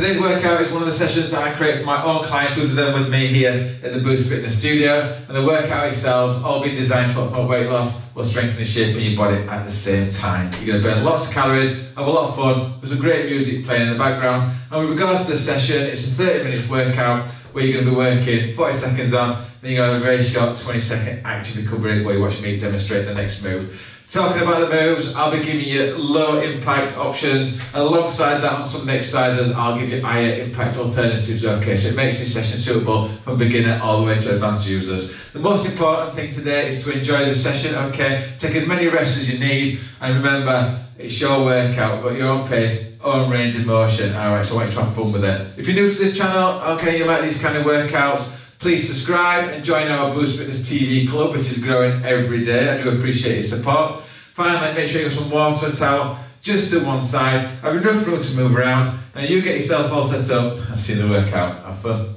Today's workout is one of the sessions that I create for my own clients who do them with me here at the Booths Fitness Studio. And the workout itself has all been designed to help weight loss while strengthening shape in your body at the same time. You're going to burn lots of calories, have a lot of fun, with some great music playing in the background. And with regards to the session, it's a 30 minutes workout where you're going to be working 40 seconds on, then you're going to have a very short 20 second active recovery where you watch me demonstrate the next move. Talking about the moves, I'll be giving you low impact options. Alongside that, on some the exercises, I'll give you higher impact alternatives. Okay, so it makes this session suitable from beginner all the way to advanced users. The most important thing today is to enjoy the session. Okay, take as many rests as you need, and remember, it's your workout, but your own pace, own range of motion. All right, so I want you to have fun with it. If you're new to this channel, okay, you like these kind of workouts Please subscribe and join our Booths Fitness TV club, which is growing every day. I do appreciate your support. Finally, make sure you have some water towel just to one side. Have enough room to move around. And you get yourself all set up and see the workout. Have fun.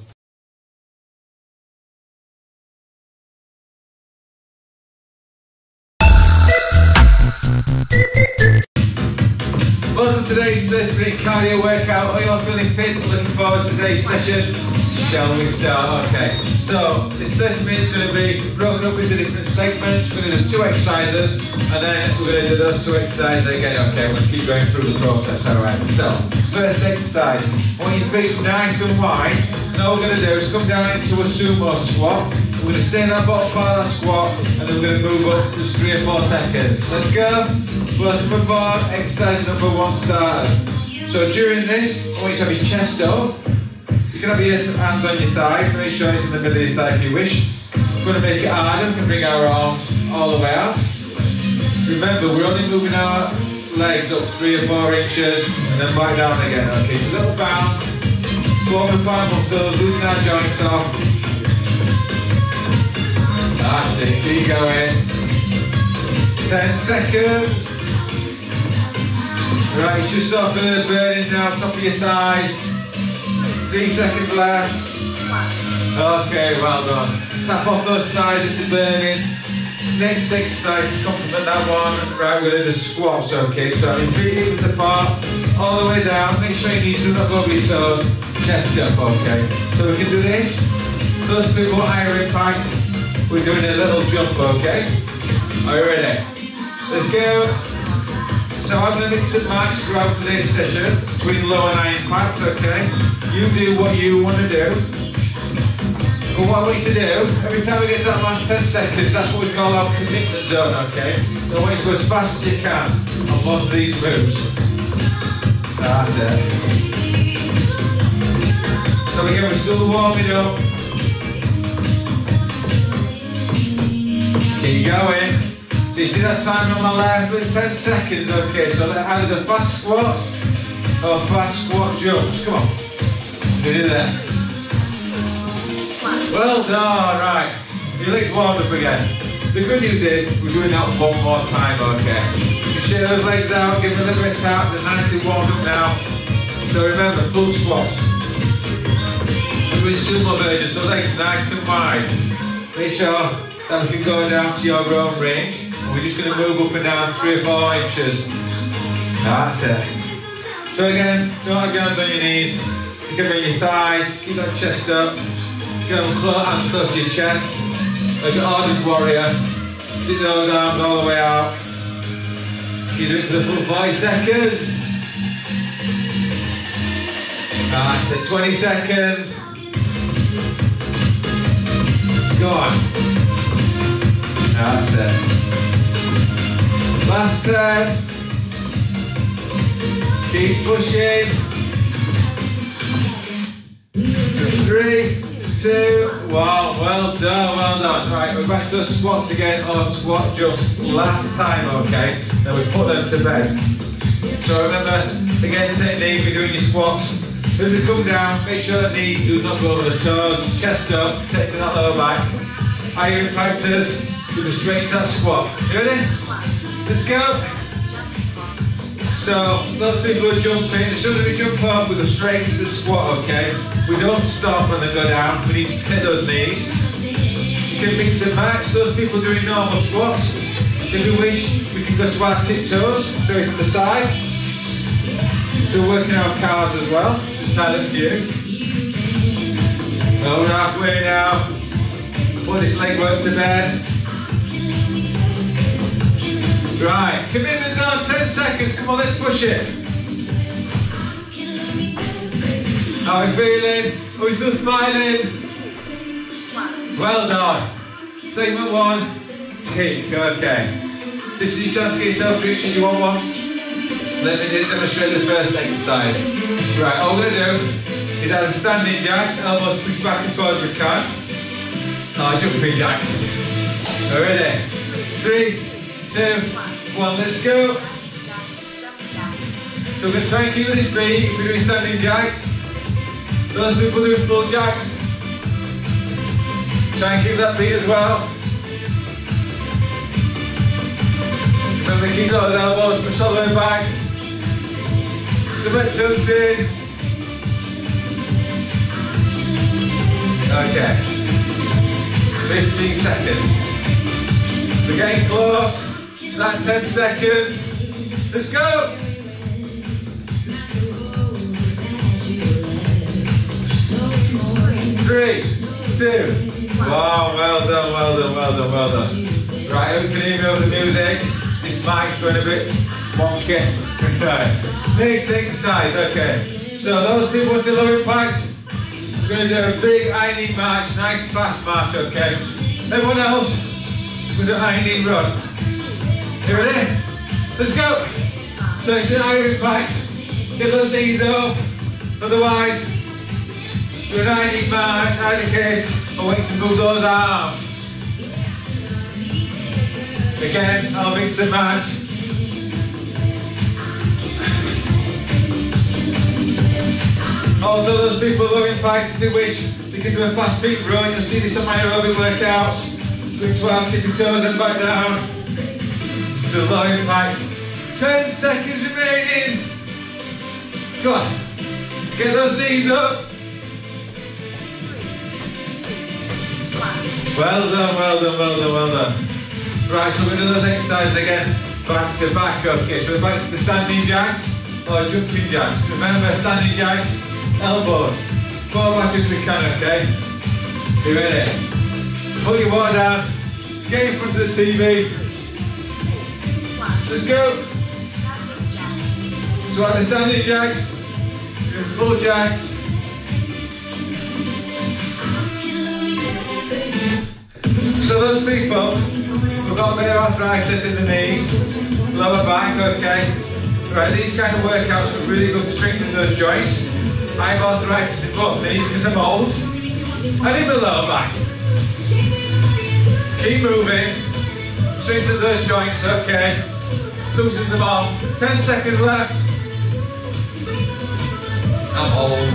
Welcome to today's 30 minute cardio workout. Are you all feeling fit? Looking forward to today's session. Shall we start? Okay, so this 30 minutes is going to be broken up into different segments. We're going to do two exercises and then we're going to do those two exercises again. Okay, we're going to keep going through the process. Alright, so first exercise. Want your feet nice and wide. And all we're going to do is come down into a sumo squat. We're going to stay in that bottom part of that squat and then we're going to move up just three or four seconds. Let's go. Welcome aboard. Exercise number one started. So during this, I want you to have your chest up. Can have your hands on your thigh. Make sure it's in the middle of your thigh if you wish. We're going to make it harder. We can bring our arms all the way out. Remember, we're only moving our legs up three or four inches and then back down again. Okay, so little bounce. The quad muscles, loosen our joints off. That's it, keep going. 10 seconds. Right, you should stop the burning now, top of your thighs. Three seconds left. Okay, well done. Tap off those thighs if they're burning. Next exercise to complement that one. Right, we're going to do squats, okay? So your feet with the part all the way down. Make sure your knees do not go over your toes. Chest up, okay? So we can do this. Those people higher impact. We're doing a little jump, okay? Are you ready? Let's go. So I'm going to mix and match throughout today's session between low and high impact, okay? You do what you want to do. But what you to do, every time we get to that last 10 seconds, that's what we call our commitment zone, okay? So to go as fast as you can on most of these moves. That's it. So again, we're still warming up. Keep going. So you see that time on my left with 10 seconds, okay, so either the fast squats or fast squat jumps. Come on. Do that. Well done, right. Your legs warmed up again. The good news is we're doing that one more time, okay? So share those legs out, give them a little bit of tap, they're nicely warmed up now. So remember, full squats. We're doing sumo version, so legs nice and wide. Make sure that we can go down to your own range. We're just going to move up and down three or four inches. That's it. So again, don't have your hands on your knees. You can bring your thighs, keep that chest up. Get them close, hands close to your chest. Like an ardent warrior. Sit those arms all the way out. You do it for the full 40 seconds. That's it, 20 seconds. Go on. That's it. Last 10. Keep pushing. Three, two, one. Well done, well done. Right, we're back to the squats again, or squat jumps. Last time, okay? Then we put them to bed. So remember, again, technique, we're doing your squats. As we come down, make sure that knee do not go over the toes, chest up, taking that lower back. Higher impactors, do the straight that squat. You ready? Let's go. So, those people are jumping, as soon as we jump up, we go straight to the squat, okay? We don't stop when they go down, we need to take those knees. You can mix and match, those people doing normal squats. If you wish, we can go to our tiptoes, straight from the side. So we're working our calves as well. Entirely up to you. Well, we're halfway now. Put this leg work to bed. Right, commitment zone, 10 seconds. Come on, let's push it. How are we feeling? Are we still smiling? Well done. Segment one, tick, okay. This is your chance to get yourself drinks you want one. Let me demonstrate the first exercise. Right, all we're to do is either standing jacks, elbows pushed back as far as we can. Oh, jumping jacks. Ready? Three, two, one, let's go. So we're going to try and keep this beat we're doing standing jacks. Those people doing full jacks, try and keep that beat as well. Remember keep those elbows pushed all the way back. Stomach tilted. Okay. 15 seconds. We're getting close to that 10 seconds. Let's go! Three, two. Wow, well done, well done, well done, well done. Right, who can hear me over the music? This mic's going a bit wonky. right. Next exercise, okay. So those people the low impact, we're going to do a big I knee march, nice fast march, okay? Everyone else, we're going to do knee run. You ready? Let's go. So it's an impact. Get those knees up. Otherwise, do an I knee march, either case, or wait to move those arms. Again, I'll mix and match. Also, those people who are impacted wish they can do a fast beat run. You'll see this on my aerobic workouts. Doing 12 tippy toes and back down. Still low impact. 10 seconds remaining. Go on. Get those knees up. Well done, well done, well done, well done. Right, so we're going to do those exercises again. Back to back, okay. So we're back to the standing jacks or jumping jacks. Remember, standing jacks, elbows. Far back as we can, okay? You ready? Put your water down. Get in front of the TV. Let's go. So at the standing jacks, full jacks. So those people who've got a bit of arthritis in the knees, lower back, okay. Right, these kind of workouts are really good for strengthening those joints. I have arthritis in both knees because I'm old. And in the lower back. Keep moving. Strengthen those joints, okay. Loosens them off. 10 seconds left. I'm old.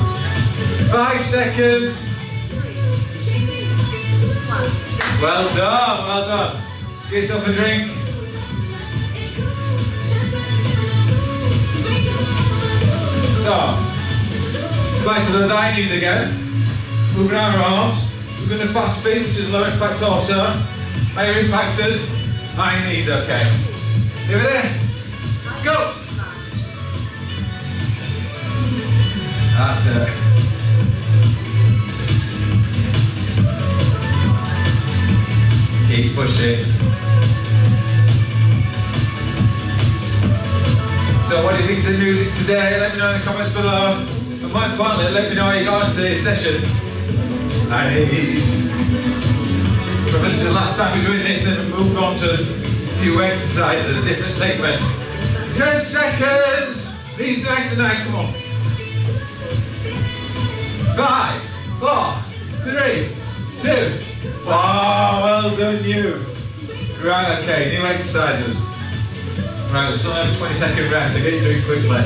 Five seconds. Well done, well done. Get yourself a drink. So, back to those high knees again. Moving our arms. We're going to fast feet, which is low impact also. Higher impacted. High knees, okay. Here it is. Go! That's it. Keep pushing. So what do you think of the music today? Let me know in the comments below. And more importantly, let me know how you got on today's session. Nice. Remember this is the last time we're doing this, then move on to new exercises, a different segment. 10 seconds! These nice tonight, come on. Five, four, three, two, Wow, well done you. Right, okay, new exercises. Right, we're still have a 20 second rest, so get you quickly.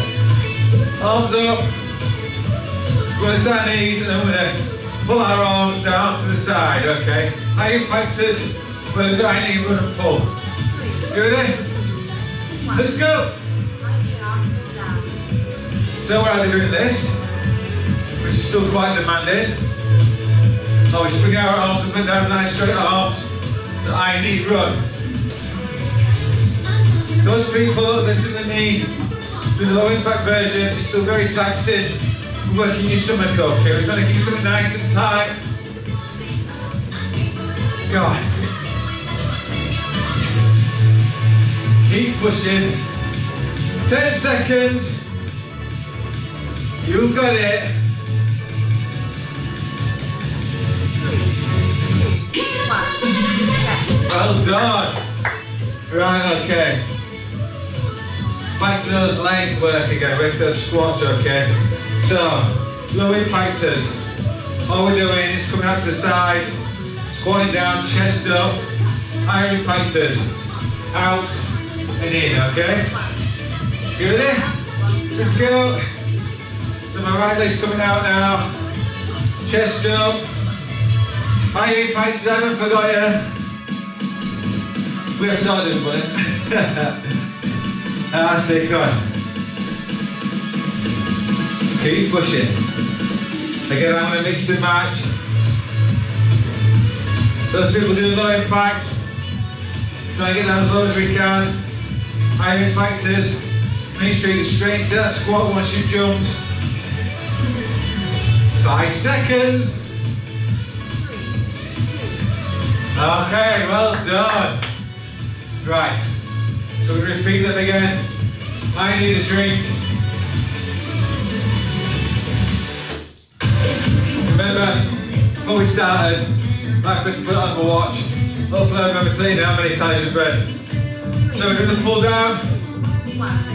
Arms up. We're going to down knees and then we're going to pull our arms down to the side, okay? High impactors, we're going to run and pull. Ready? Let's go. So we're either doing this, which is still quite demanding, Oh, we swing our arms and down, nice straight arms. The I knee run. Those people in the knee, do the low impact version, it's still very taxing. We're working your stomach okay. We're trying to keep something nice and tight. Go Keep pushing. 10 seconds. You got it. Well done. Right, okay. Back to those leg work again, with those squats, okay? So, low impactors. All we're doing is coming out to the side, squatting down, chest up, higher impactors, out and in, okay? You ready? Let's go. So my right leg's coming out now. Chest up. Higher impactors, I haven't forgot you. We have started, buddy. That's it, come on. Keep pushing. Again, I'm going to mix and match. Those people doing low impact, try and get down as low as we can. High impactors, make sure you get straight into that squat once you've jumped. Five seconds. Okay, well done. Right, so we repeat them again. I need a drink. Remember, before we started, Chris put on my watch. Hopefully I remember telling you how many times we've burned. So going to pull down.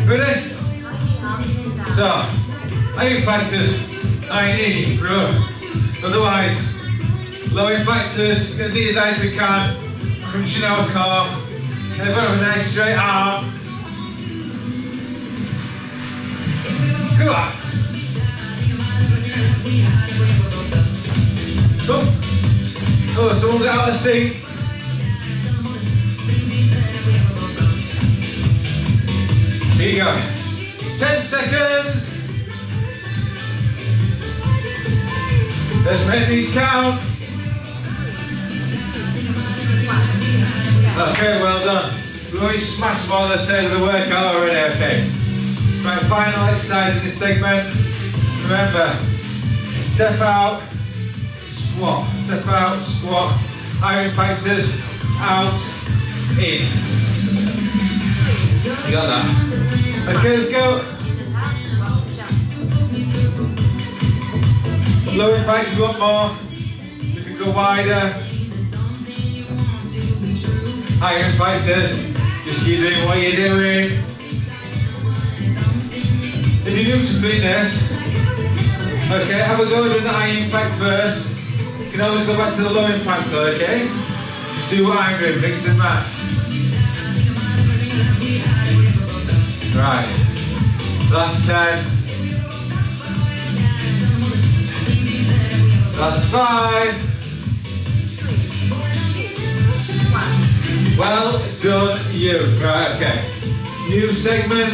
Ready? So, I need factors. I need room. Otherwise, low impactors, get these as high as we can, crunching our core. They've got a nice straight arm. Come on. Oh someone got out of the Here you go. 10 seconds. Let's make these count. Okay, well done. We've already smashed more than a third of the workout already, okay. Right, final exercise in this segment. Remember, step out, squat. Step out, squat. Iron impactors, out, in. You got that? Okay, let's go. Low impact, you want more. You can go wider. Iron fighters, just keep doing what you're doing. If you're new to fitness, okay, have a go doing the high impact first. You can always go back to the low impact, okay? Just do what I'm doing, mix and match. Right, last 10. Last five. Well done, you. Right, okay. New segment.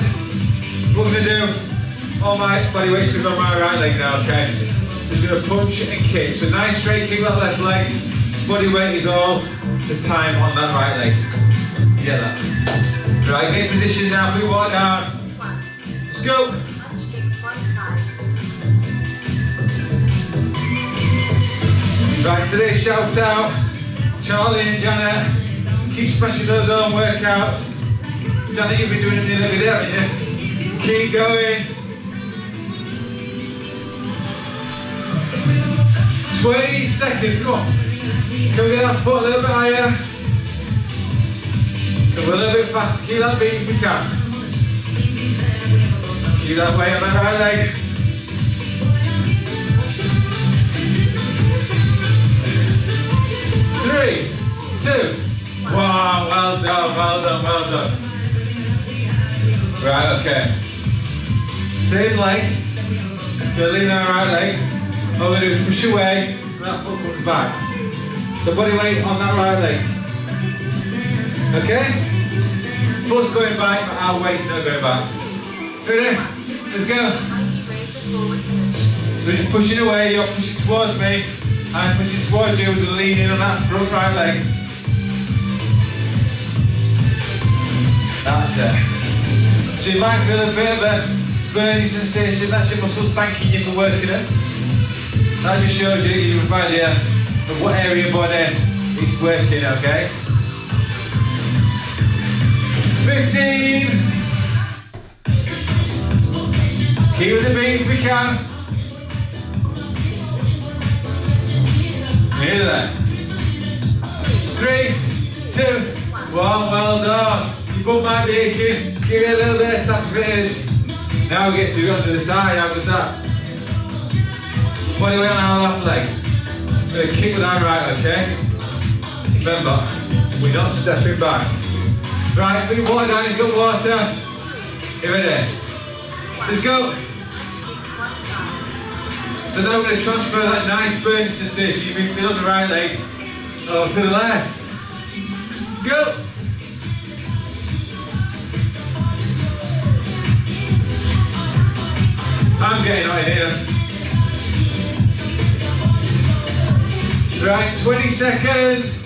What we're gonna do, all my body weight's gonna go on my right leg now, okay? Just gonna punch and kick. So nice straight kick that left leg. Body weight is all the time on that right leg. Get that. Right, get position now, your walk down. Let's go. Right, today shout out, Charlie and Janet. Keep smashing those arm workouts. Janet, you've been doing them nearly every day, haven't you? Keep going. 20 seconds, come on. Can we get that foot a little bit higher? We can. Keep that weight on that right leg. Three, two, Wow, well done, well done, well done. Right, okay. Same leg. You're right leg. We're going to push away, and that foot comes back. The body weight on that right leg. Okay? Foot's going back, but our weight's not going back. Ready? Let's go. So you're pushing away, you're pushing towards me. I'm pushing towards you, so leaning on that front right leg. That's it. So you might feel a bit of a burning sensation. That's your muscles thanking you for working it. That just shows you, you have an idea what area of body is working, okay? 15. Keep the beat if we can. Nearly there. Three, two, one, well done. Your butt might be aching. Give it a little bit of tap of Now we get to go to the side, how was that? Body weight on our left leg. We're gonna kick with our right, okay? Remember, we're not stepping back. Right, your water down, you've got water. You ready? Let's go. So now we're going to transfer that nice burn sensation you've been the right leg over to the left. Go. I'm getting on here. Right, 20 seconds.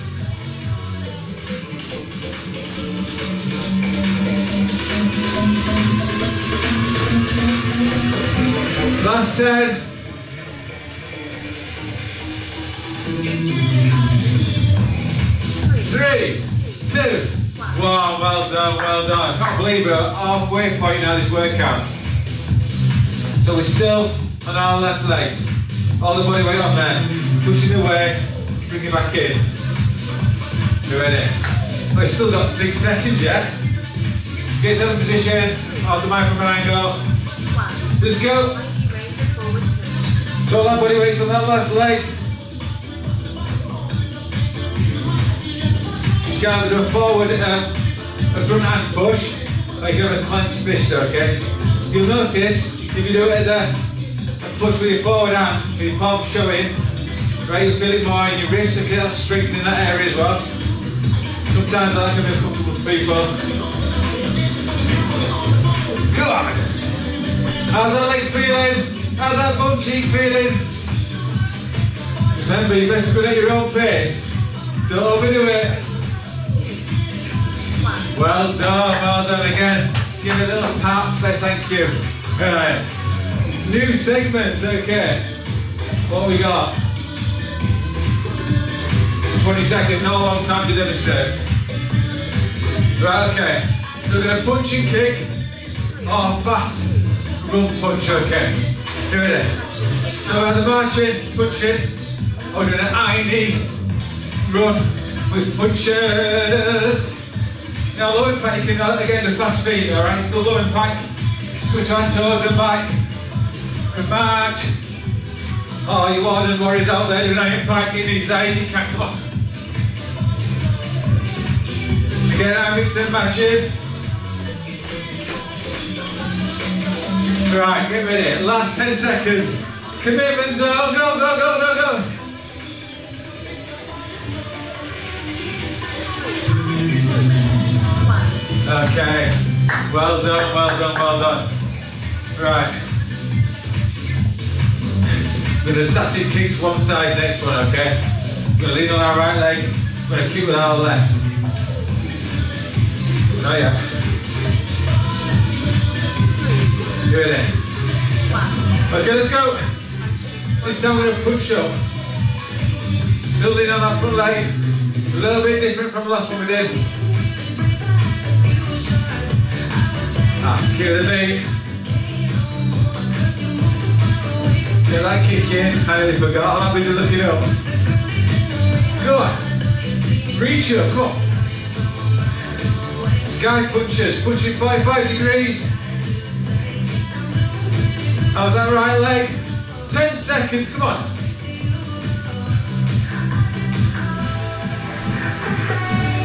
Last 10. Three, two, one. Well done, well done. Can't believe we're halfway point now this workout. So we're still on our left leg. All the body weight on there. Pushing away, bring it back in. You ready? Well, you've still got six seconds yet. Get yourself in position, hold the mic from an angle. Let's go. That that left leg. A forward, uh, a front hand push, or you can have a clenched fist, okay? You'll notice, if you do it as a, a push with your forward hand, with your palm showing, right, you'll feel it more in your wrists, okay, that's strengthening that area as well. Sometimes that can be uncomfortable for people. Come on! How's that leg feeling? How's that bum cheek feeling? Remember, you better go at your own pace. Don't overdo it. Well done, well done again. Give it a little tap, say thank you. Alright. New segments, okay. What we got? 20 seconds, not a long time to demonstrate. Right, okay. So we're to punch and kick. Oh, fast run punch, okay. Do it. So as a marching, punching, we're doing an high knee run with punches. Now low impact, you can again the fast feet, alright? Still low impact. Switch on toes and back. And march. Oh, you warden warriors out there doing high impact, getting you can't come on. Again, I mix and match. Right, get ready. Last 10 seconds. Commitment zone. Go, go, go, go, go. Okay. Well done, well done, well done. Right. With the static kicks one side, next one, okay? We're going to lean on our right leg. We're going to kick with our left. Oh yeah. Good then. Okay, let's go. This time we're going to push up. Lean on that front leg. A little bit different from the last one we did. Ah, That's good, mate. Get that kick in. I nearly forgot. I'm busy looking up. Go on. Reach up. Come on. Sky punches. Punching 45 degrees. Oh, How's that right leg? 10 seconds. Come on.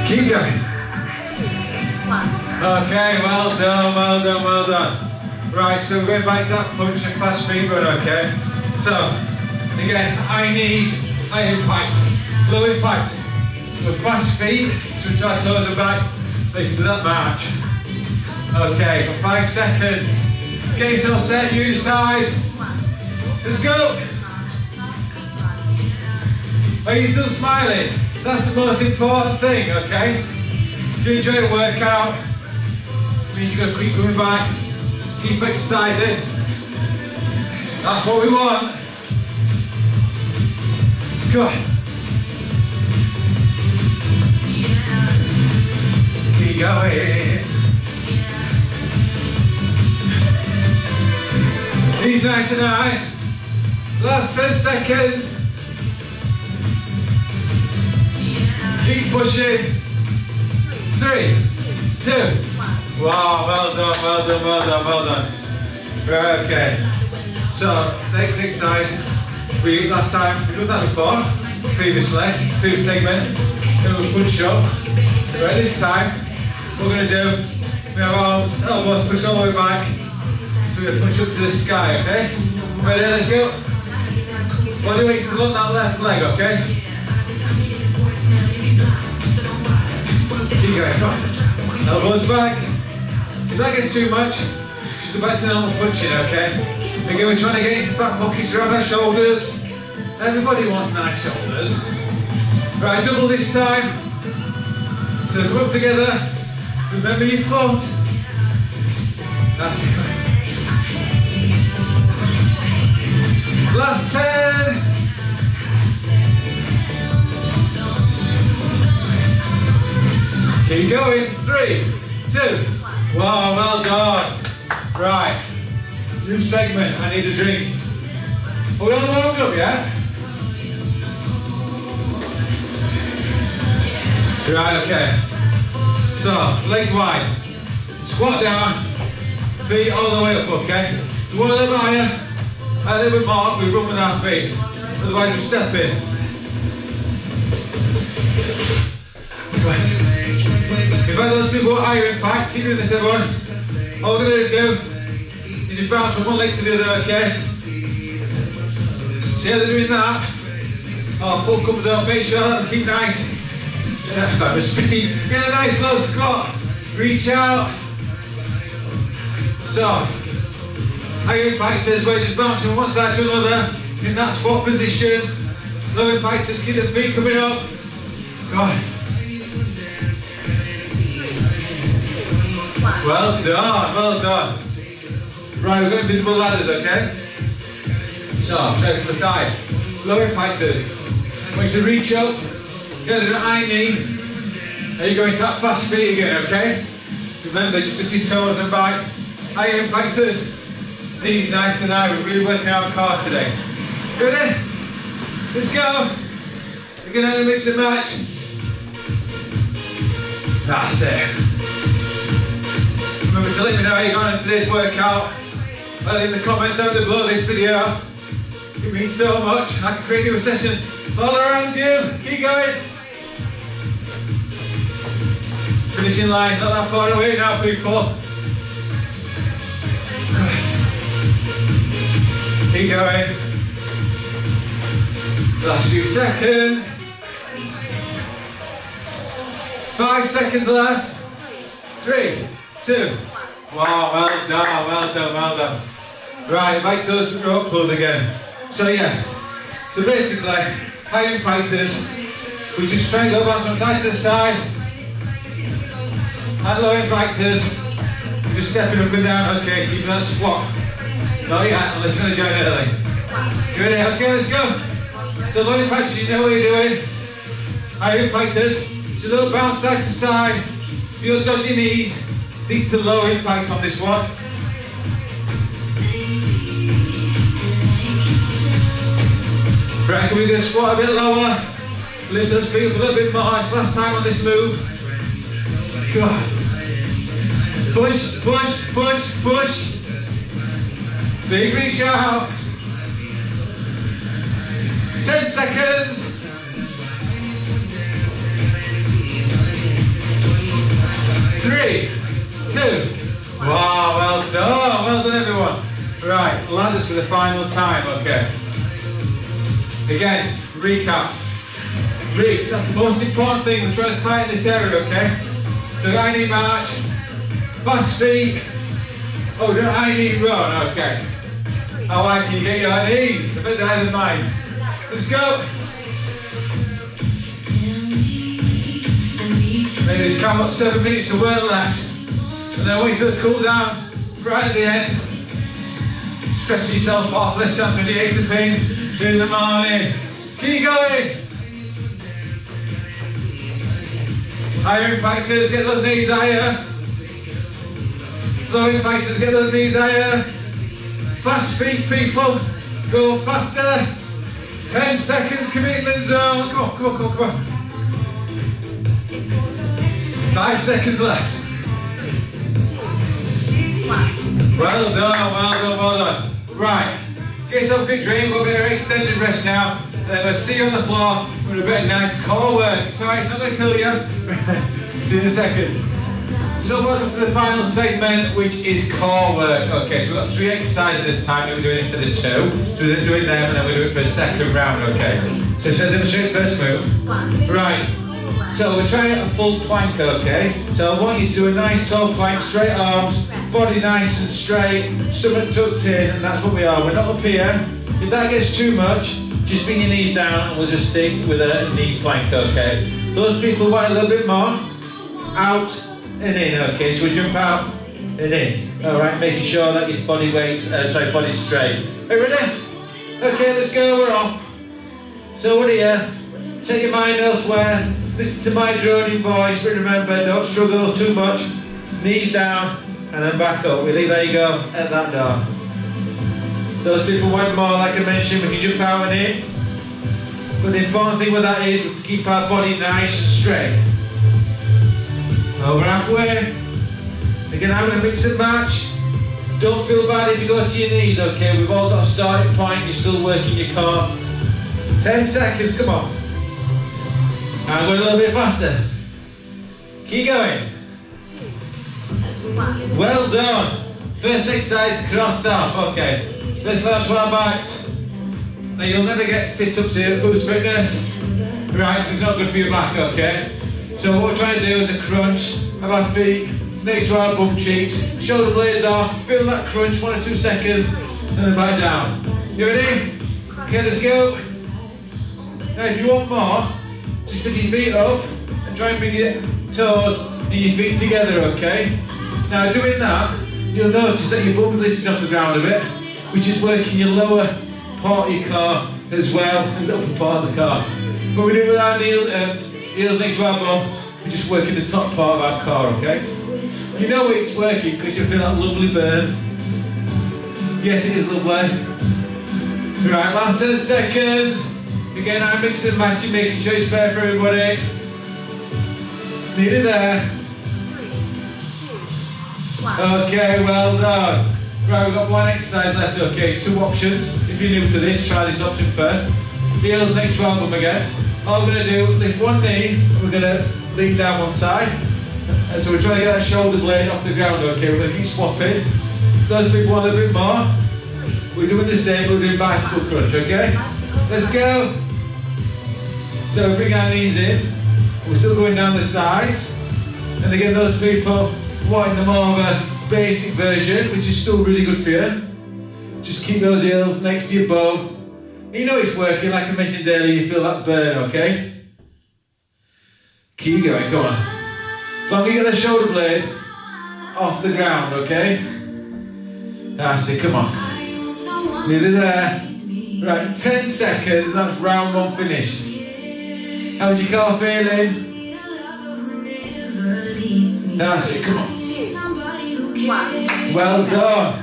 Keep going. Okay, well done, well done, well done. Right, so we're going back to that punch and fast feet run, okay? So, again, high knees, high impact, low impact. With fast feet, switch our toes and back, they can do that march. Okay, for five seconds. Get yourself set, you side. Let's go. Are you still smiling? That's the most important thing, okay? If you enjoy a workout, means you're to keep coming back, Keep exercising. That's what we want. Good. Keep going. Knees nice and high. Last 10 seconds. Keep pushing. Three, two. Wow, well done, well done, well done, well done. Right, okay. So, next exercise. We last time we've done that before, previously, previous segment. Then we'll punch up. Right, this time we're gonna do we have arms, elbows, push all the way back. We're gonna push up to the sky, okay? Ready, let's go. Body weight still on that left leg, okay? Keep going, come on. Elbows back. If that gets too much, just go back to normal punching, okay? Again, we're trying to get into back pockets around our shoulders. Everybody wants nice shoulders. Right, double this time. So come up together. Remember your foot. That's it. Last 10. Keep going. Three, two. Wow, well done. Right. New segment. I need a drink. Are we all warmed up yet? Right, okay. So, legs wide. Squat down. Feet all the way up, okay? You want a little higher? A little bit more, we run with our feet. Otherwise we step in. In fact, those people are higher impact, keep doing this everyone. All we're going to do is just bounce from one leg to the other, okay? See how they're doing that? Oh, our foot comes up, make sure that we keep nice. Yeah, speed. Get a nice little squat. Reach out. So, impactors, we're just bouncing from one side to another in that squat position. Low impactors, keep the feet coming up. Good. Well done, well done. Right, we're going invisible ladders, okay? So, straight from the side. Low impactors. Going to reach up, get to the high knee. Are you going to that fast speed again, okay? Remember, just put your toes and back. High impactors. Knees nice and high. We're really working our core today. Ready? Let's go. We're going to mix and match. That's it. Remember to let me know how you're going in today's workout. Well, in the comments down below this video. It means so much. I can create new sessions all around you. Keep going. Finishing line, not that far away now, people. Keep going. Last few seconds. Five seconds left. Three, two. Wow, well done, well done, well done. Right, back to those rope pulls again. So yeah, so basically, high impactors, we just and go bounce from side to side. And low we're just stepping up and down, okay, keeping that squat. Unless you're going to join early. Ready? Okay, let's go. So low impactors, you know what you're doing. High impactors, so a little bounce side to side. Feel dodgy knees, stick to low impact on this one. Right, can we go squat a bit lower? Lift those feet up a little bit more. It's last time on this move. Go on. Push, push, push, push. Big reach out. 10 seconds. Three, two. Wow, well done. Oh, well done, everyone. Right, ladders for the final time, okay. Again, recap. Reach, that's the most important thing. We're trying to tighten this area, okay? So high need march, fast feet. Oh, high knee run, okay. How high can get your knees? A bit higher than mine. Let's go. This count got seven minutes of work left. And then wait till it cool down. right at the end. Stretch yourself off, less chance of the aches and pains in the morning. Keep going. Higher impactors, get those knees higher. Slow impactors, get those knees higher. Fast feet, people. Go faster. 10 seconds commitment zone. Come on, come on, come on, come on. Five seconds left. Well done, well done, well done. Right, get yourself a good drink, we'll get an extended rest now. Then we'll see you on the floor We're with a bit of nice core work. Sorry, it's not going to kill you. see you in a second. So welcome to the final segment, which is core work. Okay, so we've got three exercises this time that we're doing instead of two. So we're doing them and then we're doing it for a second round, okay? So I demonstrate first move? Right. So we're trying a full plank, okay? So I want you to do a nice tall plank, straight arms, body nice and straight, stomach tucked in, and that's what we are. We're not up here. If that gets too much, just bring your knees down and we'll just stick with a knee plank, okay? Those people want a little bit more, out and in, okay? So we jump out and in, all right? Making sure that your body weight, uh, sorry, body's straight. Are you ready? Okay, let's go, we're off. So what are you? Take your mind elsewhere. Listen to my droning voice, but remember, don't struggle too much. Knees down, and then back up. We leave, there you go, at that door. Those people want more, like I mentioned, we can jump out and in. But the important thing with that is we keep our body nice and straight. Over halfway. Again, going to mix and match. Don't feel bad if you go to your knees, okay? We've all got a starting point, you're still working your core. 10 seconds, come on. I'm going a little bit faster. Keep going. Well done. First exercise, crossed up. Okay. Let's to our backs. Now you'll never get sit-ups here at Booths Fitness. Right, it's not good for your back, okay? So what we're trying to do is a crunch of our feet next to our bum cheeks. Shoulder blades off. Feel that crunch, one or two seconds, and then back down. You ready? Okay, let's go. Now if you want more, just lift your feet up and try and bring your toes and your feet together, okay? Now doing that, you'll notice that your bum's lifting off the ground a bit, which is working your lower part of your car as well as the upper part of the car. What we do with our heel, um, heels next to our bum, we're just working the top part of our car, okay? You know it's working because you feel that lovely burn. Yes, it is lovely. Right, last 10 seconds. Again, I'm mixing matching, making sure it's fair for everybody. Nearly there. Okay, well done. Right, we've got one exercise left, okay, two options. If you're new to this, try this option first. Heels next our bum again. All we're going to do, lift one knee, we're going to lean down one side. And so we're trying to get that shoulder blade off the ground, okay, we're going to keep swapping. Those people want a bit more. We're doing the same, we're doing bicycle crunch, okay? Let's go. So bring our knees in. We're still going down the sides. And again, those people wanting the more of a basic version, which is still really good for you. Just keep those heels next to your bow. You know it's working, like I mentioned earlier, you feel that burn, okay? Keep going, come on. As long as you get the shoulder blade off the ground, okay? That's it, come on. Nearly there. Right, 10 seconds, that's round one finished. How's your car feeling? That's it, come on. Well done.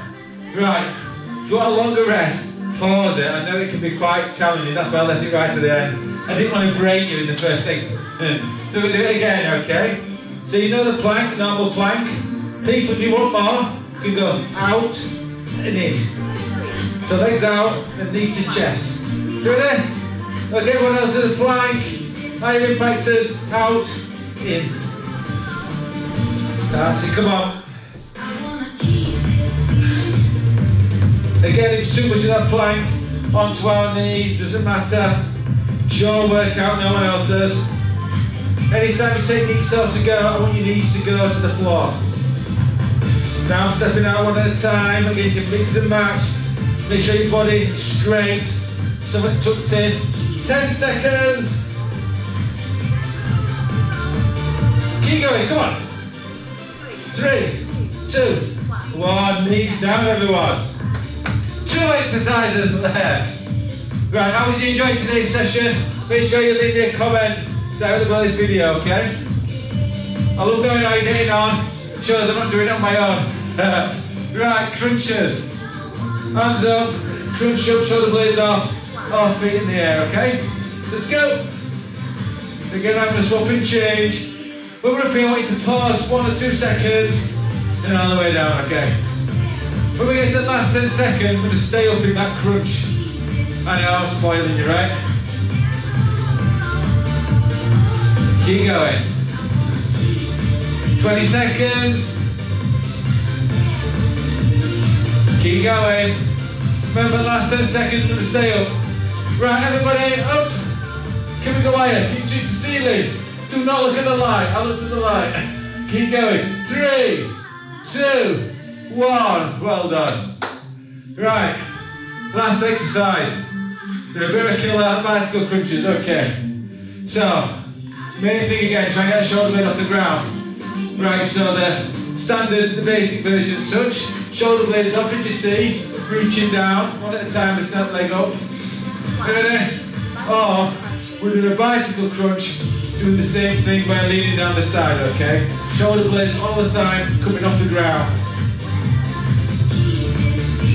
Right, if you want a longer rest, pause it. I know it can be quite challenging, that's why I left it right to the end. I didn't want to break you in the first thing. so we'll do it again, okay? So you know the plank, normal plank? People, if you want more, you can go out and in. So legs out and knees to chest. Do it Okay, everyone else to the plank. Higher impactors, out, in. That's it, come on. Again, it's too much of that plank onto our knees, doesn't matter. Your workout, no one else's. Anytime you take yourself to go, I want your knees to go to the floor. Now I'm stepping out one at a time. Again, mix and match. Make sure your body straight, stomach tucked in. 10 seconds. Keep going, come on. Three, two, one. Knees down, everyone. Two exercises left. Right, how did you enjoy today's session? Make sure you leave me a comment down below this video, okay? I love knowing how you're getting on. Shows I'm not doing it on my own. right, crunches. Hands up, crunch up, shoulder blades off, all feet in the air, okay? Let's go. Again, I'm going to swap and change. We're here, I want to pause one or two seconds, and all the way down, okay? When we get to the last 10 seconds, we're going to stay up in that crunch. I know, I'm spoiling you, right? Keep going. 20 seconds. Keep going. Remember, last 10 seconds, we're going to stay up. Right, everybody, up. Can we go higher? Keep the ceiling. Do not look at the light. I look at the light. Keep going. Three, two, one. Well done. Right. Last exercise. They're a bit of a killer bicycle crunches. Okay. So, main thing again, try and get a shoulder blade off the ground. Right, so the standard, the basic version such. Shoulder blade is off as you see, reaching down, one at a time, lift that leg up. Ready? Or, we're doing a bicycle crunch, doing the same thing by leaning down the side, okay? Shoulder blades all the time, coming off the ground.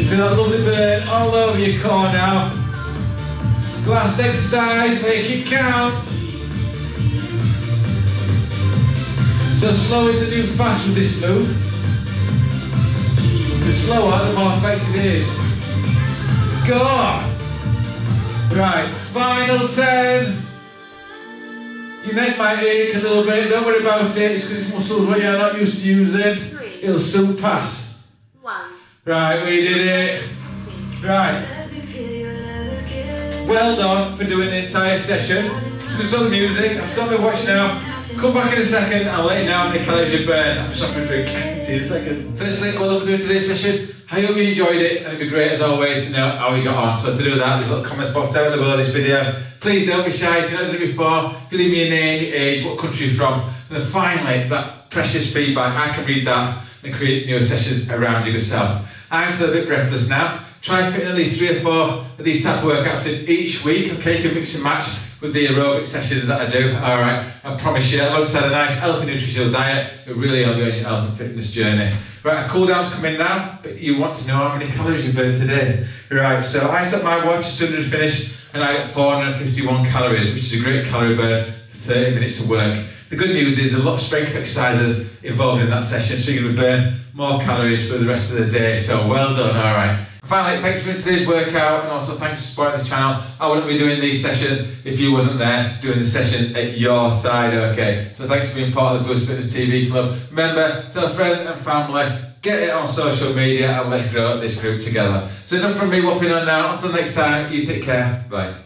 Feel that lovely burn all over your core now. Last exercise, make it count. So slow is the new fast with this move. The slower, the more effective it is. Go on. Right, final 10. Your neck might ache a little bit, don't worry about it, it's because it's muscles when you're not used to using. It'll soon pass. Right, we did it. Right. Well done for doing the entire session. Just saw the music, I've stopped my watch now. Come back in a second, I'll let you know how many calories you burn. I'm just having a drink. See you in a second. Firstly, well done for doing today's session. I hope you enjoyed it, and it'd be great as always to know how you got on. So to do that, there's a little comments box down below this video. Please don't be shy if you've not done it before. If you leave me your name, your age, what country you're from, and then finally, that precious feedback, I can read that and create new sessions around yourself. I'm still a bit breathless now. Try fitting at least three or four of these type of workouts in each week. Okay, you can mix and match with the aerobic sessions that I do. All right, I promise you, alongside a nice healthy nutritional diet, it really help you on your health and fitness journey. Right, a cool down's coming now, but you want to know how many calories you burned today. Right, so I stopped my watch as soon as I finished, and I got 451 calories, which is a great calorie burn for 30 minutes of work. The good news is a lot of strength exercises involved in that session, so you're going to burn more calories for the rest of the day. So well done, all right. Finally, thanks for today's workout and also thanks for supporting the channel. I wouldn't be doing these sessions if you wasn't there doing the sessions at your side, okay? So thanks for being part of the Booths Fitness TV Club. Remember, tell friends and family, get it on social media and let's grow this group together. So enough from me waffling on now. Until next time, you take care. Bye.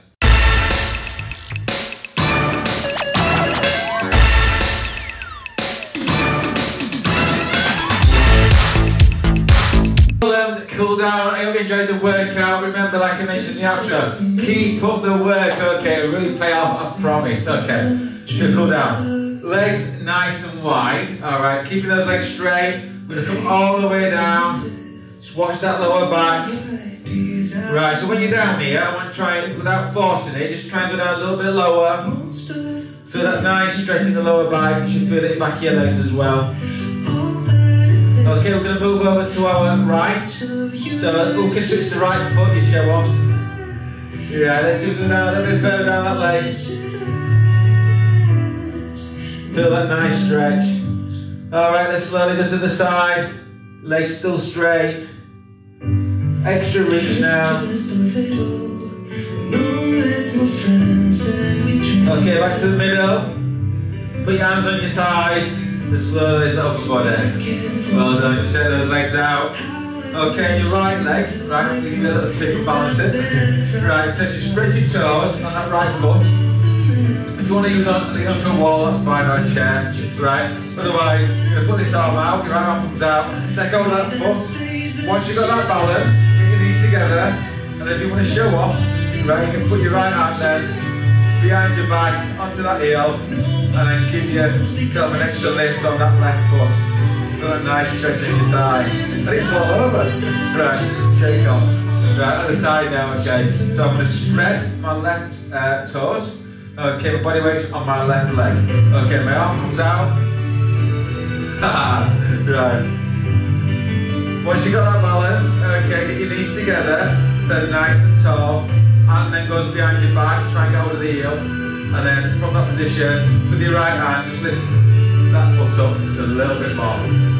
Down. I hope you enjoyed the workout. Remember, like I mentioned in the outro, keep up the work, okay? It'll really pay off, I promise, okay? So cool down. Legs nice and wide, all right? Keeping those legs straight. We're gonna come all the way down. Just watch that lower back. Right, so when you're down here, I want to try it without forcing it, just try and go down a little bit lower. So that nice stretch in the lower back, you should feel it back your legs as well. Okay, we're going to move over to our right. So who can switch the right foot, you show off. Yeah, let's do it now, a little bit further down that leg. Feel that nice stretch. Alright, let's slowly go to the side. Legs still straight. Extra reach now. Okay, back to the middle. Put your hands on your thighs. Just slowly the upper body. Well done, shake those legs out. Okay, your right leg, right, give you a little tip and balance it. Right, so you spread your toes on that right foot. If you want to lean, on, lean onto a wall, that's fine, or a chair, right? Otherwise, you're going to put this arm out, your right arm comes out, take over that foot. Once you've got that balance, bring your knees together, and if you want to show off, right, you can put your right arm then behind your back, onto that heel, and then give yourself an extra lift on that left foot. Got a nice stretch in your thigh. I didn't fall over. Right, shake off. Right, other side now, okay. So I'm to spread my left uh, toes. Okay, my body weight's on my left leg. Okay, my arm comes out. right. Once you got that balance, okay, get your knees together, stand nice and tall, and then goes behind your back, try and get hold of the heel. And then from that position, with your right hand, just lift that foot up just a little bit more.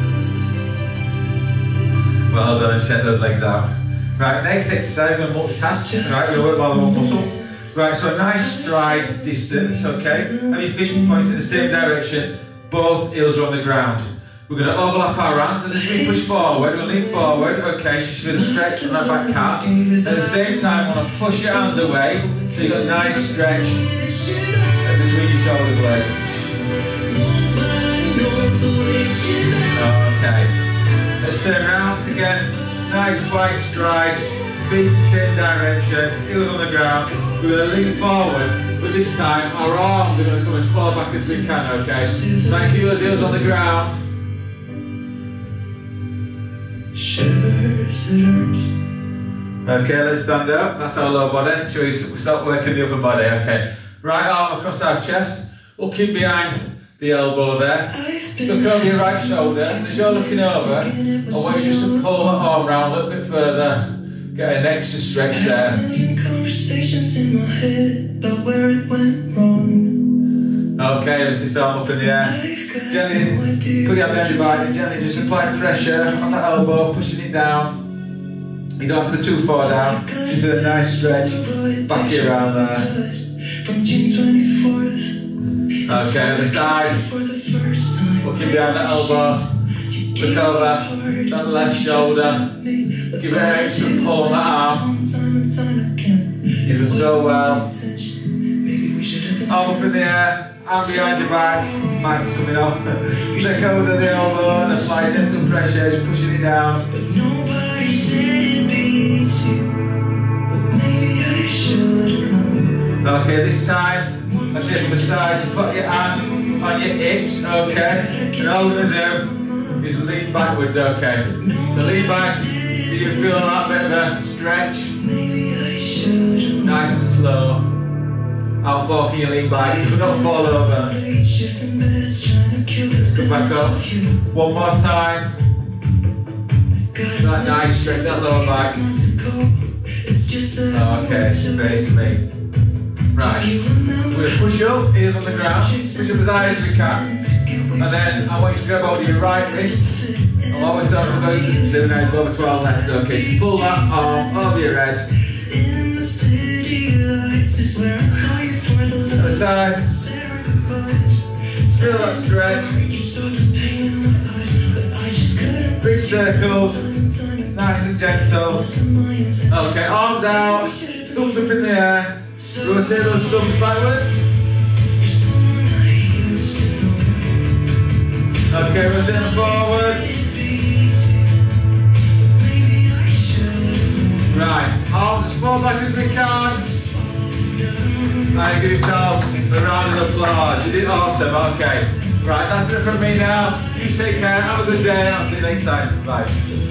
Well done, shake those legs out. Right, next exercise, we're going to multitask. Right, we're going to work more than one muscle. Right, so a nice stride distance, okay? And your feet point in the same direction, both heels are on the ground. We're going to overlap our hands and as we push forward, we'll lean forward, okay, so you're going to stretch on that back calf. At the same time, want to push your hands away, so you've got a nice stretch between your shoulder blades. Okay, let's turn around again. Nice wide stride, feet same direction, heels on the ground. We're going to lean forward, but this time our arms are going to come as far back as we can, okay? Try and keep heels on the ground. Okay, let's stand up. That's our lower body. Shall we start working the upper body? Okay. Right arm across our chest. We'll keep behind the elbow there. Look over your right shoulder. And as you're looking over, I want you just to pull that arm round a little bit further. Get an extra stretch there. Arm up in the air. Gently put your hand behind and gently just apply pressure on the elbow, pushing it down. You don't have to go too far down. Just do a nice stretch. Back it around there. Okay, on the side. Looking behind the elbow. Look over that left shoulder. Give it an extra pull on that arm. You do so well. Arm up in the air, arm behind your back, back's coming off. Check over the elbow and apply gentle pressure, just pushing it down. Okay, this time, I say from the side, put your hands on your hips, okay? And all we're gonna do is lean backwards, okay? So lean back, so you feel a lot bit of a stretch. Nice and slow. How far can you lean back? But don't fall over. Let's come back up. One more time. That nice stretch, that lower back. Oh, okay, face me. Right. We're to push up, ears on the ground, push up as high as we can. And then I want you to grab hold of your right wrist. What we're starting, we're going to do now, go over to our left, okay. Pull that arm over your head. Side. Feel that stretch. Big circles. Nice and gentle. Okay, arms out. Thumbs up in the air. Rotate those thumbs backwards. Okay, rotate them forwards. Right, arms as far back as we can. And give yourself a round of applause. You did awesome, okay. Right, that's it from me now. You take care, have a good day, and I'll see you next time. Bye.